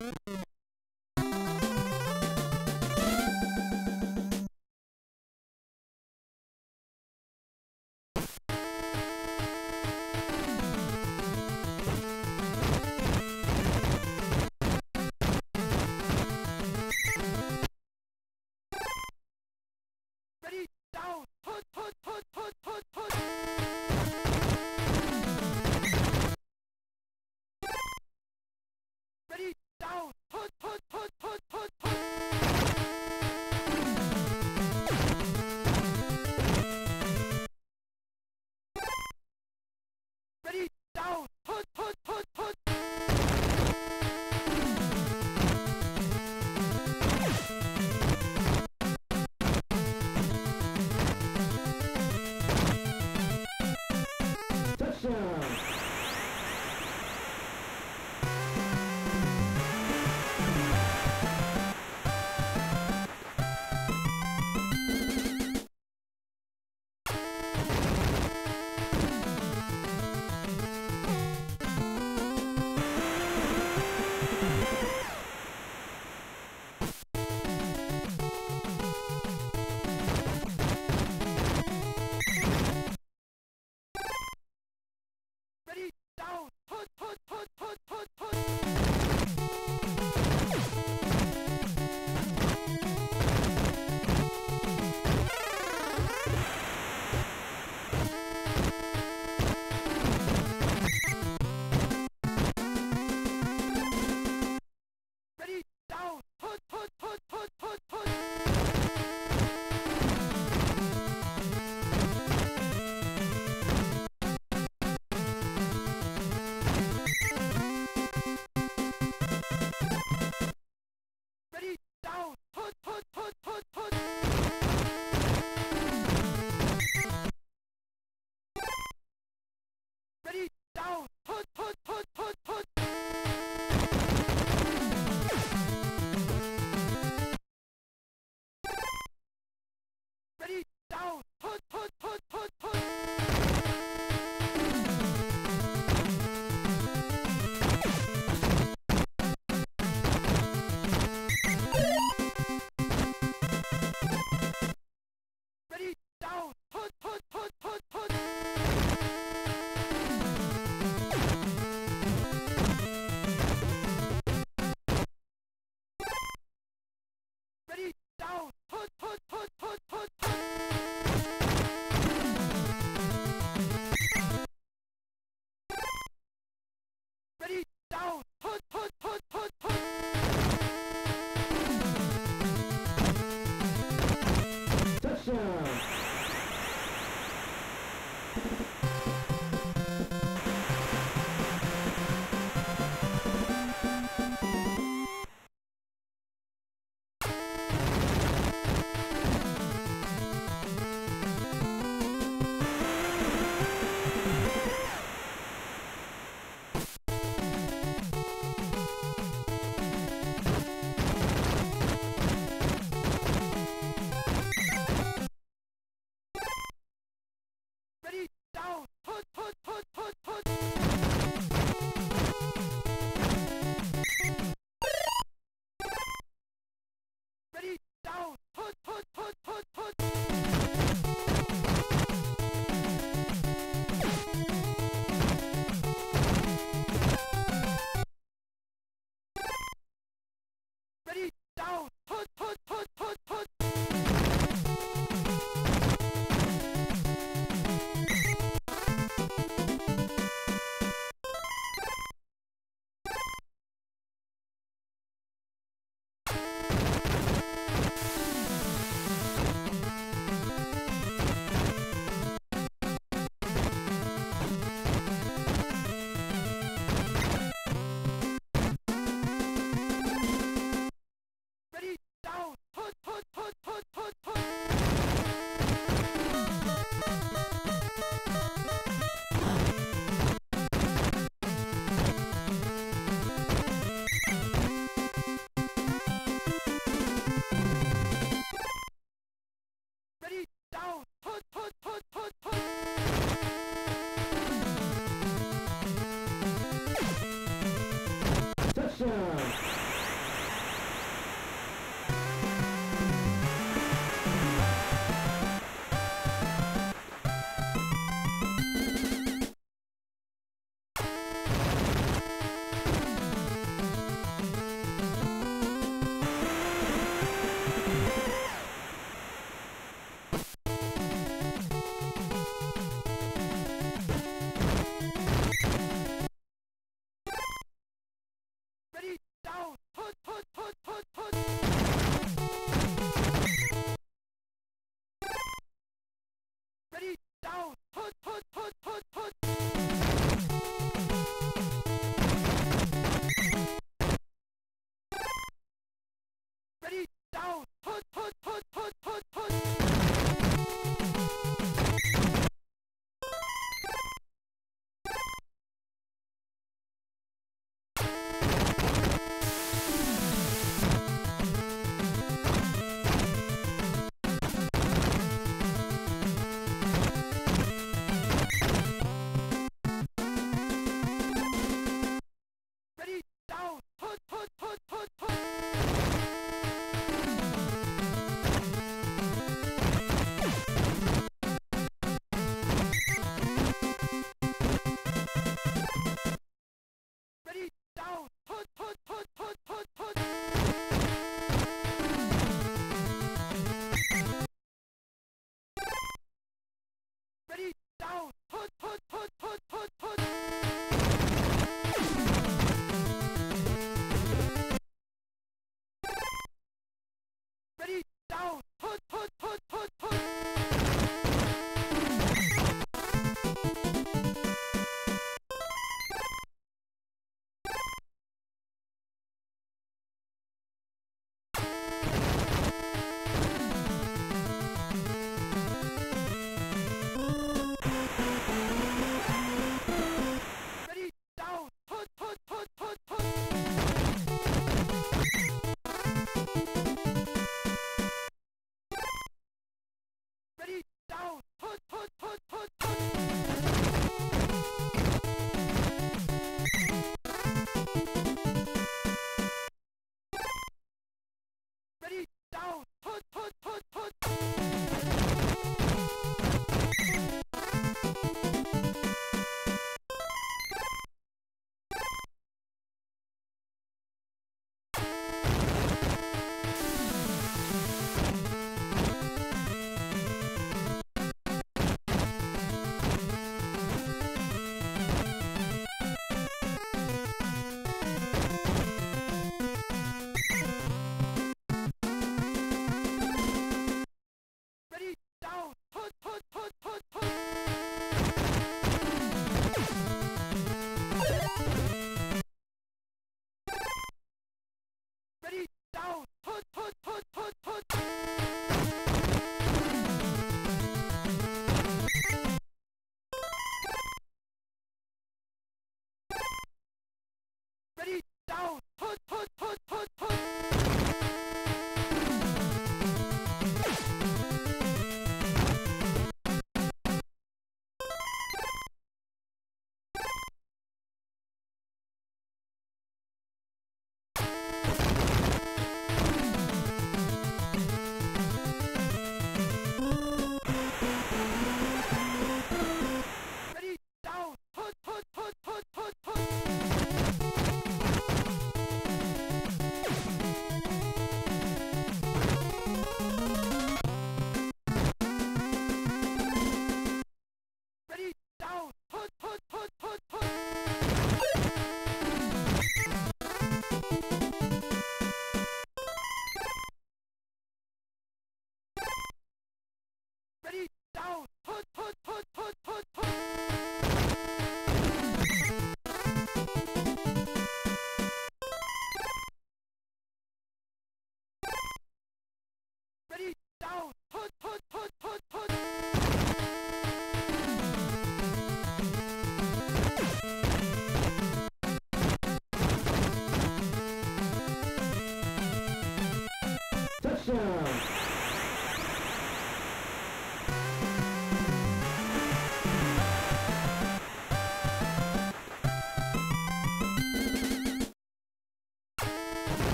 Mm-hmm.